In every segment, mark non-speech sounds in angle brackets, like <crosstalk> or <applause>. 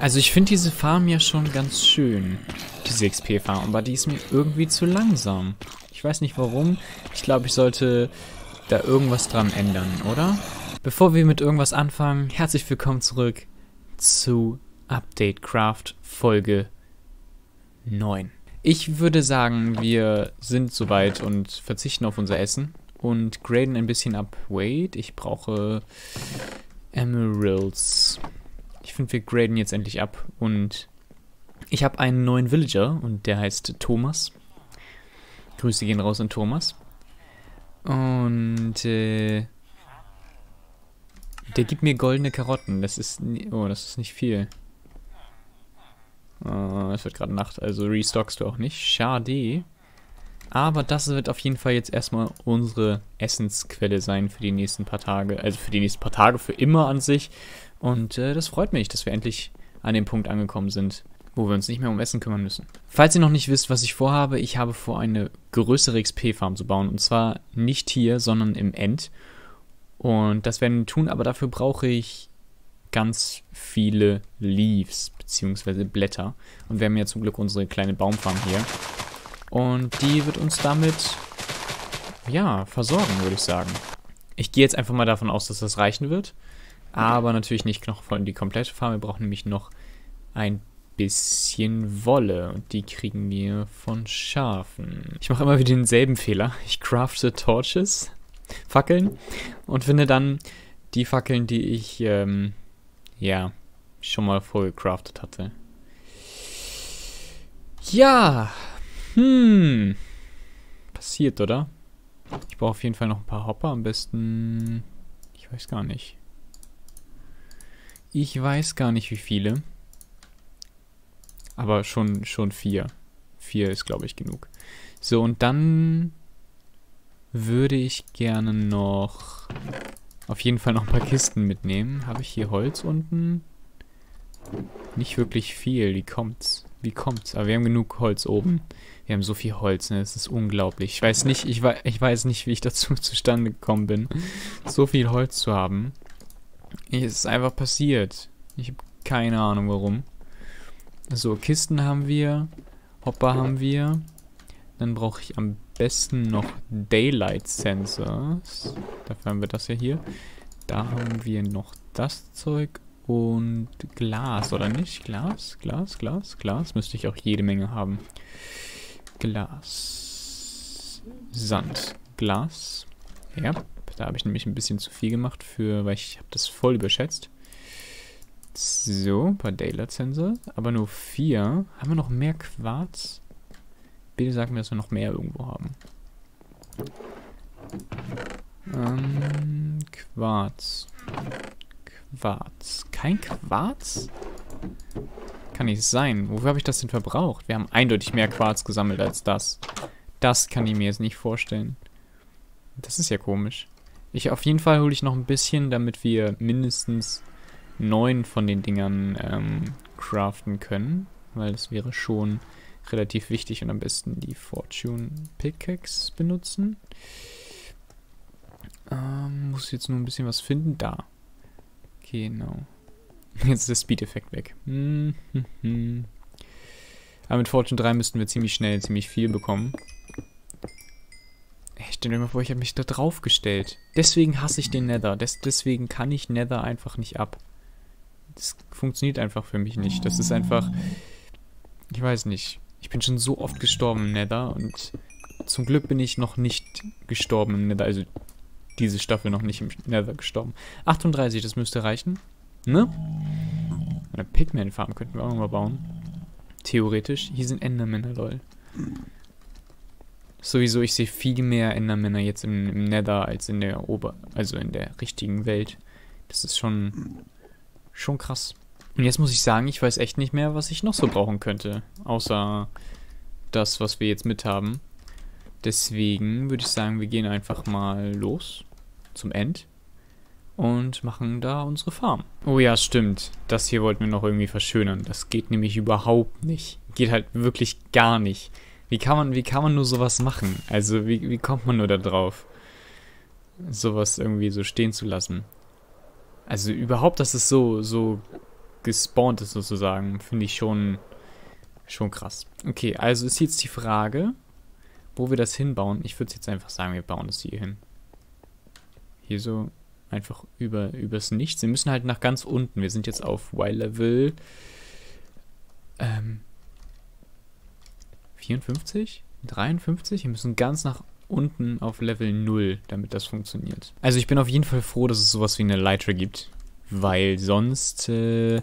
Also ich finde diese Farm ja schon ganz schön. Diese XP-Farm. Aber die ist mir irgendwie zu langsam. Ich weiß nicht warum. Ich glaube, ich sollte da irgendwas dran ändern, oder? Bevor wir mit irgendwas anfangen, herzlich willkommen zurück zu Update Craft Folge 9. Ich würde sagen, wir sind soweit und verzichten auf unser Essen und graden ein bisschen ab. Wait, ich brauche Emeralds. Ich finde, wir graden jetzt endlich ab und ich habe einen neuen Villager und der heißt Thomas. Grüße gehen raus an Thomas. Und äh, der gibt mir goldene Karotten. Das ist, oh, das ist nicht viel. Oh, es wird gerade Nacht, also restockst du auch nicht. Schade. Aber das wird auf jeden Fall jetzt erstmal unsere Essensquelle sein für die nächsten paar Tage. Also für die nächsten paar Tage, für immer an sich. Und äh, das freut mich, dass wir endlich an dem Punkt angekommen sind, wo wir uns nicht mehr um Essen kümmern müssen. Falls ihr noch nicht wisst, was ich vorhabe, ich habe vor, eine größere XP-Farm zu bauen. Und zwar nicht hier, sondern im End. Und das werden wir tun, aber dafür brauche ich ganz viele Leaves, beziehungsweise Blätter. Und wir haben ja zum Glück unsere kleine Baumfarm hier. Und die wird uns damit, ja, versorgen, würde ich sagen. Ich gehe jetzt einfach mal davon aus, dass das reichen wird. Aber natürlich nicht noch von die komplette Farm. Wir brauchen nämlich noch ein bisschen Wolle. Und die kriegen wir von Schafen. Ich mache immer wieder denselben Fehler. Ich crafte Torches, Fackeln, und finde dann die Fackeln, die ich, ähm, ja, schon mal vorgecraftet hatte. Ja, hm. Passiert, oder? Ich brauche auf jeden Fall noch ein paar Hopper. Am besten... Ich weiß gar nicht. Ich weiß gar nicht, wie viele. Aber schon, schon vier. Vier ist, glaube ich, genug. So, und dann würde ich gerne noch auf jeden Fall noch ein paar Kisten mitnehmen. Habe ich hier Holz unten? Nicht wirklich viel. Wie kommt's? Wie kommt's? Aber wir haben genug Holz oben. Wir haben so viel Holz, ne? Das ist unglaublich. Ich weiß nicht, ich, we ich weiß nicht, wie ich dazu <laughs> zustande gekommen bin, so viel Holz zu haben. Es ist einfach passiert. Ich habe keine Ahnung warum. So, Kisten haben wir. Hopper haben wir. Dann brauche ich am besten noch Daylight Sensors. Dafür haben wir das ja hier. Da haben wir noch das Zeug und Glas, oder nicht? Glas, Glas, Glas, Glas. Müsste ich auch jede Menge haben. Glas. Sand. Glas. Ja, da habe ich nämlich ein bisschen zu viel gemacht für, weil ich habe das voll überschätzt. So, ein paar Daylight Sensor. Aber nur vier. Haben wir noch mehr Quarz? Bitte sag mir, dass wir noch mehr irgendwo haben. Ähm, Quarz. Quarz. Kein Quarz? Kann nicht sein. Wofür habe ich das denn verbraucht? Wir haben eindeutig mehr Quarz gesammelt als das. Das kann ich mir jetzt nicht vorstellen. Das ist ja komisch. Ich auf jeden Fall hole ich noch ein bisschen, damit wir mindestens neun von den Dingern ähm, craften können. Weil das wäre schon relativ wichtig und am besten die Fortune Pickaxe benutzen. Ähm, muss jetzt nur ein bisschen was finden. Da. Genau. Jetzt ist der Speed-Effekt weg. Aber mit Fortune 3 müssten wir ziemlich schnell ziemlich viel bekommen. Ich stell mir vor, ich habe mich da drauf gestellt. Deswegen hasse ich den Nether. Des deswegen kann ich Nether einfach nicht ab. Das funktioniert einfach für mich nicht. Das ist einfach... Ich weiß nicht. Ich bin schon so oft gestorben im Nether und zum Glück bin ich noch nicht gestorben im Nether. Also diese Staffel noch nicht im Nether gestorben. 38, das müsste reichen. Ne? Eine Pigman-Farm könnten wir auch nochmal bauen. Theoretisch. Hier sind Endermänner, lol. Sowieso, ich sehe viel mehr Endermänner jetzt im, im Nether als in der Ober... Also in der richtigen Welt. Das ist schon... Schon krass. Und jetzt muss ich sagen, ich weiß echt nicht mehr, was ich noch so brauchen könnte. Außer das, was wir jetzt mit haben. Deswegen würde ich sagen, wir gehen einfach mal los zum End und machen da unsere Farm. Oh ja, stimmt. Das hier wollten wir noch irgendwie verschönern. Das geht nämlich überhaupt nicht. Geht halt wirklich gar nicht. Wie kann man, wie kann man nur sowas machen? Also, wie, wie kommt man nur da drauf, sowas irgendwie so stehen zu lassen? Also überhaupt, dass es so, so gespawnt ist sozusagen, finde ich schon, schon krass. Okay, also ist jetzt die Frage, wo wir das hinbauen. Ich würde jetzt einfach sagen, wir bauen es hier hin. Hier so einfach über übers Nichts. Wir müssen halt nach ganz unten. Wir sind jetzt auf Y-Level ähm, 54? 53? Wir müssen ganz nach unten auf Level 0, damit das funktioniert. Also ich bin auf jeden Fall froh, dass es sowas wie eine Leiter gibt. Weil sonst, äh,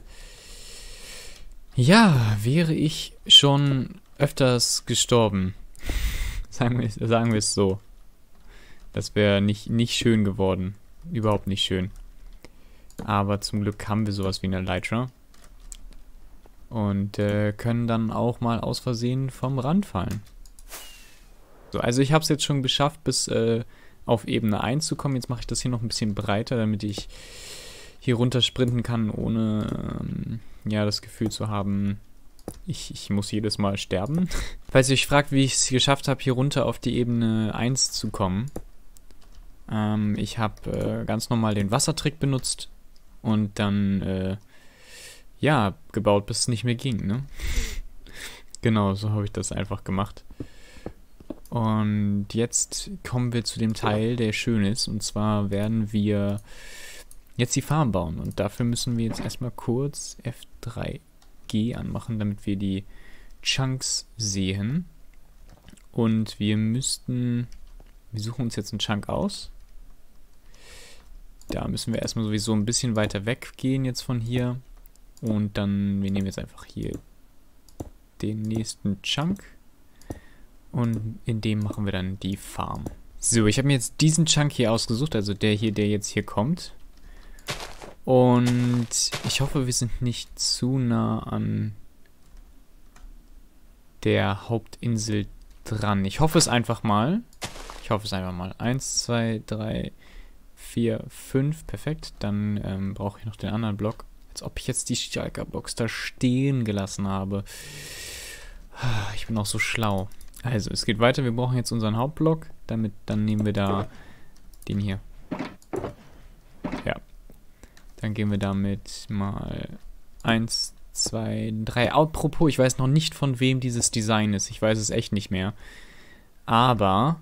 ja, wäre ich schon öfters gestorben. <laughs> sagen wir, sagen wir es so. Das wäre nicht, nicht schön geworden. Überhaupt nicht schön. Aber zum Glück haben wir sowas wie eine Leiter. Und äh, können dann auch mal aus Versehen vom Rand fallen. So, also ich habe es jetzt schon geschafft, bis äh, auf Ebene 1 zu kommen. Jetzt mache ich das hier noch ein bisschen breiter, damit ich hier runter sprinten kann, ohne ähm, ja, das Gefühl zu haben, ich, ich muss jedes Mal sterben. <laughs> Falls ihr euch fragt, wie ich es geschafft habe, hier runter auf die Ebene 1 zu kommen. Ähm, ich habe äh, ganz normal den Wassertrick benutzt und dann, äh, ja, gebaut, bis es nicht mehr ging, ne? genau, so habe ich das einfach gemacht. Und jetzt kommen wir zu dem Teil, der schön ist. Und zwar werden wir jetzt die Farm bauen. Und dafür müssen wir jetzt erstmal kurz F3G anmachen, damit wir die Chunks sehen. Und wir müssten, wir suchen uns jetzt einen Chunk aus. Da müssen wir erstmal sowieso ein bisschen weiter weggehen jetzt von hier. Und dann, wir nehmen jetzt einfach hier den nächsten Chunk. Und in dem machen wir dann die Farm. So, ich habe mir jetzt diesen Chunk hier ausgesucht, also der hier, der jetzt hier kommt. Und ich hoffe, wir sind nicht zu nah an der Hauptinsel dran. Ich hoffe es einfach mal. Ich hoffe es einfach mal. Eins, zwei, drei, vier, fünf. Perfekt. Dann ähm, brauche ich noch den anderen Block. Als ob ich jetzt die Schalker-Blocks da stehen gelassen habe. Ich bin auch so schlau. Also, es geht weiter. Wir brauchen jetzt unseren Hauptblock. Damit, dann nehmen wir da den hier. Ja. Dann gehen wir damit mal 1, 2, 3. Apropos, ich weiß noch nicht, von wem dieses Design ist. Ich weiß es echt nicht mehr. Aber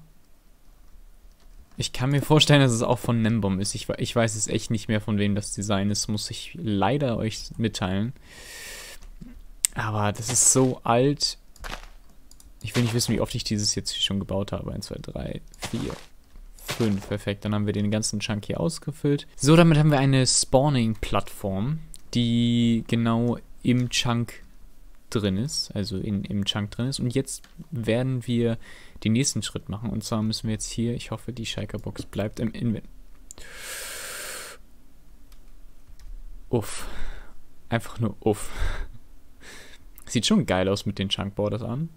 ich kann mir vorstellen, dass es auch von Nembom ist. Ich, ich weiß es echt nicht mehr, von wem das Design ist. Muss ich leider euch mitteilen. Aber das ist so alt. Ich will nicht wissen, wie oft ich dieses jetzt schon gebaut habe. 1, 2, 3, 4, 5. Perfekt. Dann haben wir den ganzen Chunk hier ausgefüllt. So, damit haben wir eine Spawning-Plattform, die genau im Chunk drin ist. Also in, im Chunk drin ist. Und jetzt werden wir den nächsten Schritt machen. Und zwar müssen wir jetzt hier, ich hoffe, die Shaker-Box bleibt im Invent. Uff. Einfach nur uff. <laughs> Sieht schon geil aus mit den Chunk Borders an.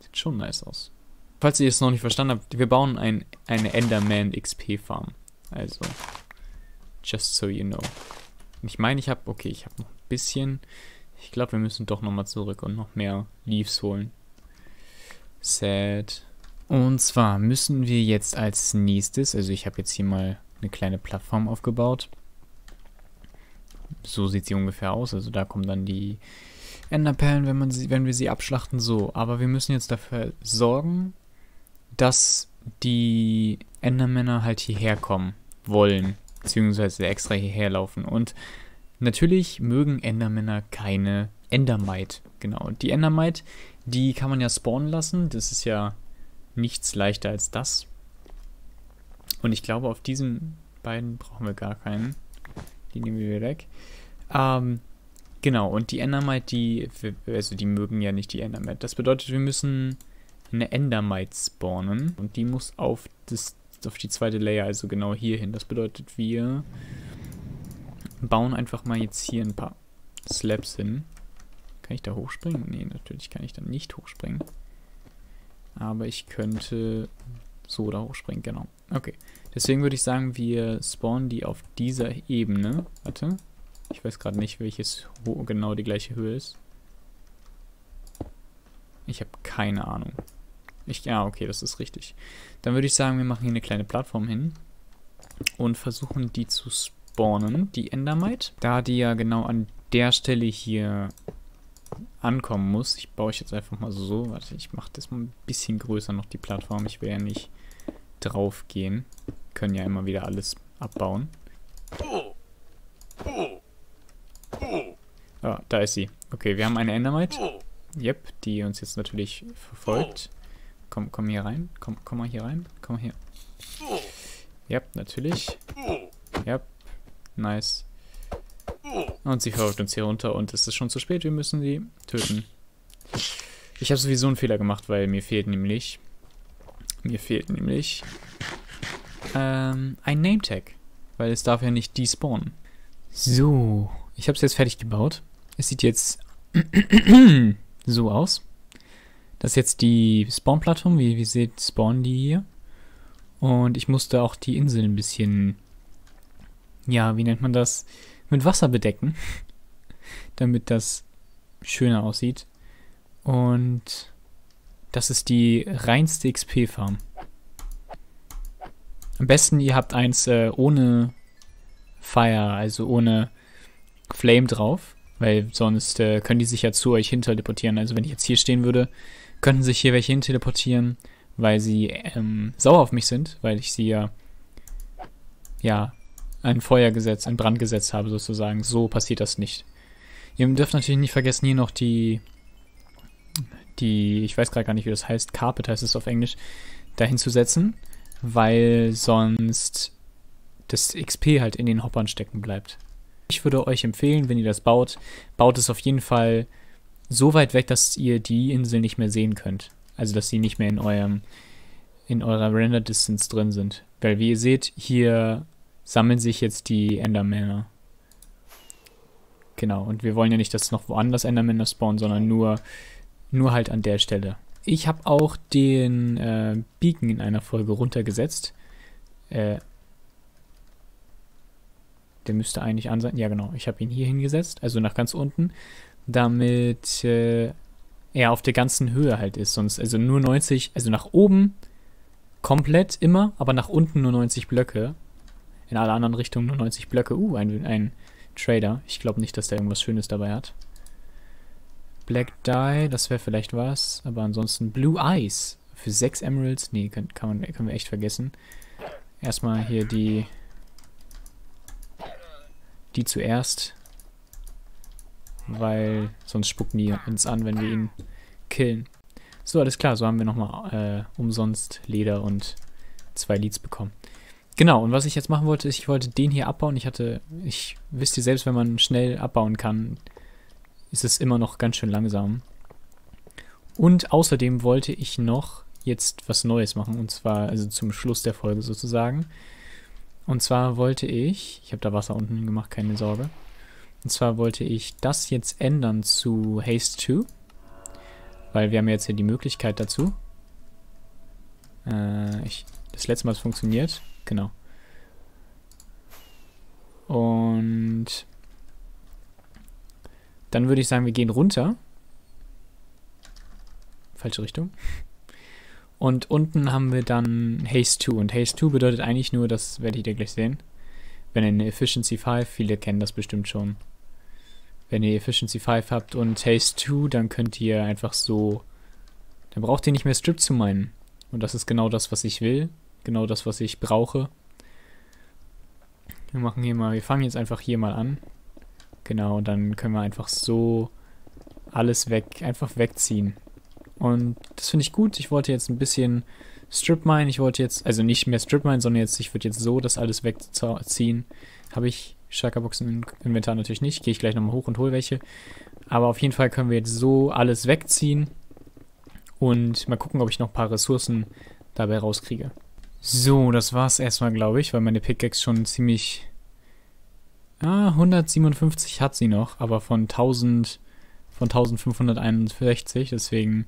Sieht schon nice aus. Falls ihr es noch nicht verstanden habt, wir bauen ein, eine Enderman XP Farm. Also, just so you know. Ich meine, ich habe, okay, ich habe noch ein bisschen. Ich glaube, wir müssen doch nochmal zurück und noch mehr Leaves holen. Sad. Und zwar müssen wir jetzt als nächstes, also ich habe jetzt hier mal eine kleine Plattform aufgebaut. So sieht sie ungefähr aus. Also da kommen dann die Enderperlen, wenn, man sie, wenn wir sie abschlachten, so. Aber wir müssen jetzt dafür sorgen, dass die Endermänner halt hierher kommen wollen, beziehungsweise extra hierher laufen. Und natürlich mögen Endermänner keine Endermite. Genau. Die Endermite, die kann man ja spawnen lassen. Das ist ja nichts leichter als das. Und ich glaube, auf diesen beiden brauchen wir gar keinen. Die nehmen wir weg. Ähm, Genau, und die Endermite, die, also die mögen ja nicht die Endermite. Das bedeutet, wir müssen eine Endermite spawnen und die muss auf, das, auf die zweite Layer, also genau hier hin. Das bedeutet, wir bauen einfach mal jetzt hier ein paar Slabs hin. Kann ich da hochspringen? Nee, natürlich kann ich da nicht hochspringen. Aber ich könnte so da hochspringen, genau. Okay, deswegen würde ich sagen, wir spawnen die auf dieser Ebene. Warte, ich weiß gerade nicht, welches genau die gleiche Höhe ist. Ich habe keine Ahnung. Ich, ja, okay, das ist richtig. Dann würde ich sagen, wir machen hier eine kleine Plattform hin und versuchen die zu spawnen, die Endermite. Da die ja genau an der Stelle hier ankommen muss. Ich baue ich jetzt einfach mal so. Warte, ich mache das mal ein bisschen größer noch, die Plattform. Ich will ja nicht drauf gehen. Können ja immer wieder alles abbauen. Ah, da ist sie. Okay, wir haben eine Endermite. Yep, die uns jetzt natürlich verfolgt. Komm, komm hier rein. Komm, komm mal hier rein. Komm mal hier. Yep, natürlich. Yep. Nice. Und sie verfolgt uns hier runter und es ist schon zu spät. Wir müssen sie töten. Ich habe sowieso einen Fehler gemacht, weil mir fehlt nämlich... Mir fehlt nämlich... Ähm, ein Name-Tag. Weil es darf ja nicht despawnen. So. Ich habe es jetzt fertig gebaut. Es sieht jetzt <clears throat> so aus. Das ist jetzt die Spawn-Plattform. Wie, wie ihr seht, spawnen die hier. Und ich musste auch die Insel ein bisschen, ja, wie nennt man das, mit Wasser bedecken, <laughs> damit das schöner aussieht. Und das ist die reinste XP-Farm. Am besten, ihr habt eins äh, ohne Fire, also ohne Flame drauf, weil sonst äh, können die sich ja zu euch hinterteleportieren. Also wenn ich jetzt hier stehen würde, könnten sich hier welche hinteleportieren, weil sie ähm, sauer auf mich sind, weil ich sie ja, ja, ein Feuer gesetzt, ein Brand gesetzt habe sozusagen. So passiert das nicht. Ihr dürft natürlich nicht vergessen, hier noch die, die, ich weiß gerade gar nicht, wie das heißt, Carpet heißt es auf Englisch, dahin zu setzen, weil sonst das XP halt in den Hoppern stecken bleibt. Ich würde euch empfehlen, wenn ihr das baut, baut es auf jeden Fall so weit weg, dass ihr die Insel nicht mehr sehen könnt. Also dass sie nicht mehr in eurem in eurer Render Distance drin sind. Weil wie ihr seht, hier sammeln sich jetzt die Endermänner. Genau, und wir wollen ja nicht, dass noch woanders Endermänner spawnen, sondern nur, nur halt an der Stelle. Ich habe auch den äh, Beacon in einer Folge runtergesetzt. Äh, der müsste eigentlich an sein. Ja, genau. Ich habe ihn hier hingesetzt, also nach ganz unten, damit äh, er auf der ganzen Höhe halt ist. Sonst, also nur 90, also nach oben komplett immer, aber nach unten nur 90 Blöcke. In alle anderen Richtungen nur 90 Blöcke. Uh, ein, ein Trader. Ich glaube nicht, dass der irgendwas Schönes dabei hat. Black Dye, das wäre vielleicht was. Aber ansonsten Blue Eyes. Für 6 Emeralds. Nee, kann, kann man, können wir echt vergessen. Erstmal hier die die zuerst. Weil sonst spucken die uns an, wenn wir ihn killen. So, alles klar. So haben wir nochmal äh, umsonst Leder und zwei Leads bekommen. Genau, und was ich jetzt machen wollte, ist, ich wollte den hier abbauen. Ich hatte, ich wisst ihr selbst, wenn man schnell abbauen kann, ist es immer noch ganz schön langsam. Und außerdem wollte ich noch jetzt was Neues machen, und zwar also zum Schluss der Folge sozusagen. Und zwar wollte ich, ich habe da Wasser unten gemacht, keine Sorge. Und zwar wollte ich das jetzt ändern zu Haste 2. Weil wir haben jetzt hier die Möglichkeit dazu. Äh, ich, das letzte Mal hat es funktioniert. Genau. Und dann würde ich sagen, wir gehen runter. Falsche Richtung. Und unten haben wir dann Haste 2. Und Haste 2 bedeutet eigentlich nur, das werdet ihr gleich sehen. Wenn ihr eine Efficiency 5, viele kennen das bestimmt schon. Wenn ihr Efficiency 5 habt und Haste 2, dann könnt ihr einfach so. Dann braucht ihr nicht mehr Strip zu meinen. Und das ist genau das, was ich will. Genau das, was ich brauche. Wir machen hier mal, wir fangen jetzt einfach hier mal an. Genau, und dann können wir einfach so alles weg, einfach wegziehen. Und das finde ich gut. Ich wollte jetzt ein bisschen Strip Mine. Ich wollte jetzt, also nicht mehr Strip Mine, sondern jetzt, ich würde jetzt so das alles wegziehen. Habe ich Shulkerboxen im Inventar natürlich nicht. Gehe ich gleich nochmal hoch und hole welche. Aber auf jeden Fall können wir jetzt so alles wegziehen. Und mal gucken, ob ich noch ein paar Ressourcen dabei rauskriege. So, das war's erstmal, glaube ich, weil meine Pickaxe schon ziemlich... Ah, 157 hat sie noch, aber von 1000 von 1561. Deswegen,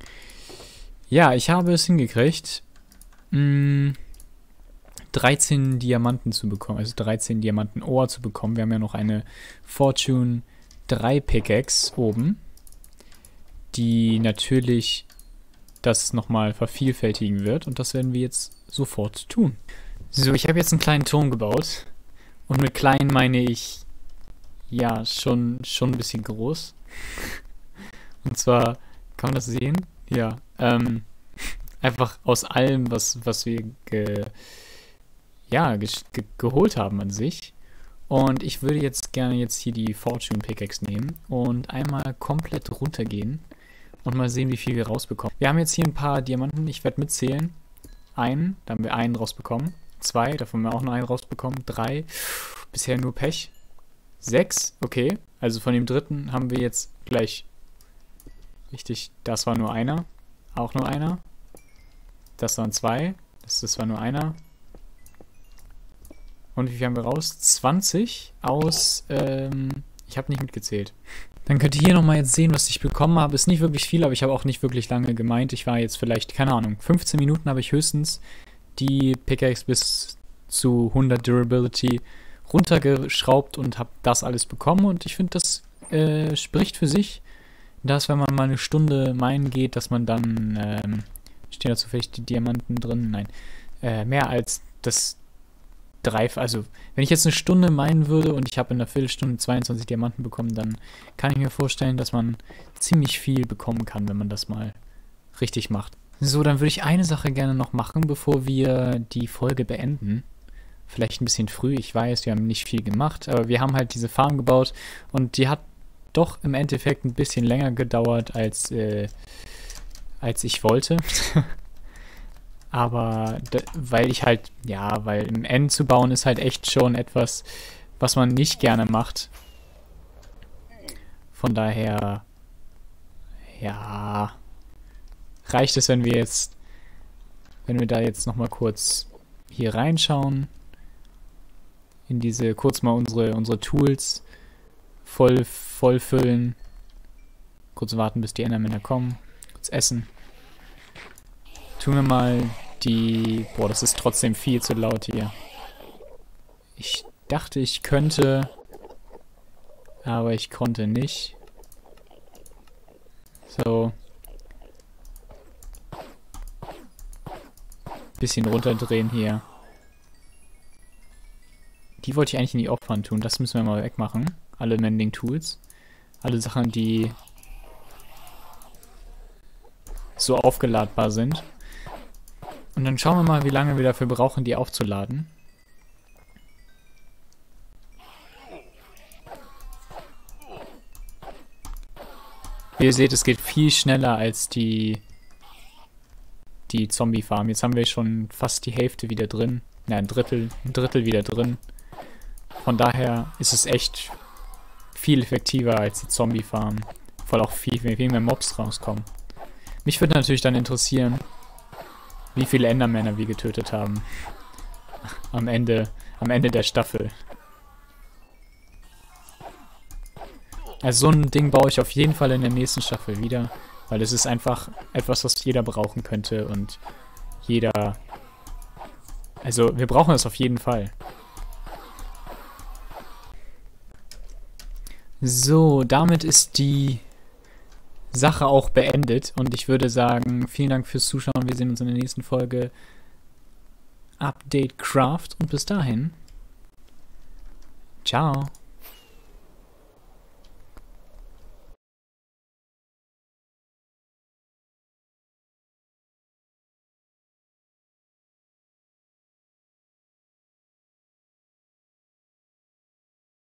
ja, ich habe es hingekriegt, mh, mm, 13 Diamanten zu bekommen, also 13 Diamanten Ohr zu bekommen. Wir haben ja noch eine Fortune 3 Pickaxe oben, die natürlich das nochmal vervielfältigen wird und das werden wir jetzt sofort tun. So, ich habe jetzt einen kleinen Turm gebaut und mit klein meine ich ja, schon, schon ein bisschen groß. <laughs> Und zwar, kann man das sehen? Ja, ähm, einfach aus allem, was, was wir ge, ja, ge, ge, geholt haben an sich. Und ich würde jetzt gerne jetzt hier die Fortune Pickaxe nehmen und einmal komplett runtergehen und mal sehen, wie viel wir rausbekommen. Wir haben jetzt hier ein paar Diamanten, ich werde mitzählen. Einen, da haben wir einen rausbekommen. Zwei, davon haben wir auch noch einen rausbekommen. Drei, bisher nur Pech. Sechs, okay. Also von dem dritten haben wir jetzt gleich. Richtig, das war nur einer. Auch nur einer. Das waren zwei. Das, das war nur einer. Und wie viel haben wir raus? 20 aus, ähm, ich habe nicht mitgezählt. Dann könnt ihr hier nochmal jetzt sehen, was ich bekommen habe. Ist nicht wirklich viel, aber ich habe auch nicht wirklich lange gemeint. Ich war jetzt vielleicht, keine Ahnung, 15 Minuten habe ich höchstens die Pickaxe bis zu 100 Durability runtergeschraubt und habe das alles bekommen. Und ich finde, das äh, spricht für sich, dass wenn man mal eine Stunde meinen geht, dass man dann, ähm, stehen dazu vielleicht die Diamanten drin? Nein, äh, mehr als das drei, also wenn ich jetzt eine Stunde meinen würde und ich habe in einer Viertelstunde 22 Diamanten bekommen, dann kann ich mir vorstellen, dass man ziemlich viel bekommen kann, wenn man das mal richtig macht. So, dann würde ich eine Sache gerne noch machen, bevor wir die Folge beenden. Vielleicht ein bisschen früh, ich weiß, wir haben nicht viel gemacht, aber wir haben halt diese Farm gebaut und die hat doch im Endeffekt ein bisschen länger gedauert, als, äh, als ich wollte. <laughs> Aber weil ich halt, ja, weil im N zu bauen ist halt echt schon etwas, was man nicht gerne macht. Von daher, ja, reicht es, wenn wir jetzt, wenn wir da jetzt nochmal kurz hier reinschauen, in diese, kurz mal unsere, unsere Tools voll, voll kurz warten, bis die Endermänner kommen, kurz essen. Tun wir mal die... Boah, das ist trotzdem viel zu laut hier. Ich dachte, ich könnte... Aber ich konnte nicht. So. Bisschen runterdrehen hier. Die wollte ich eigentlich in die Opfern tun. Das müssen wir mal wegmachen. Alle Mending Tools. Alle Sachen, die so aufgeladbar sind. Und dann schauen wir mal, wie lange wir dafür brauchen, die aufzuladen. Wie ihr seht, es geht viel schneller als die, die Zombie-Farm. Jetzt haben wir schon fast die Hälfte wieder drin. Ja, ein Drittel, ein Drittel wieder drin. Von daher ist es echt viel effektiver als die Zombie-Farm. Voll auch viel, viel mehr Mobs rauskommen. Mich würde natürlich dann interessieren, wie viele Endermänner wir getötet haben. Am Ende, am Ende der Staffel. Also so ein Ding baue ich auf jeden Fall in der nächsten Staffel wieder, weil es ist einfach etwas, was jeder brauchen könnte und jeder... Also wir brauchen es auf jeden Fall. So, damit ist die Sache auch beendet. Und ich würde sagen, vielen Dank fürs Zuschauen. Wir sehen uns in der nächsten Folge Update Craft. Und bis dahin. Ciao.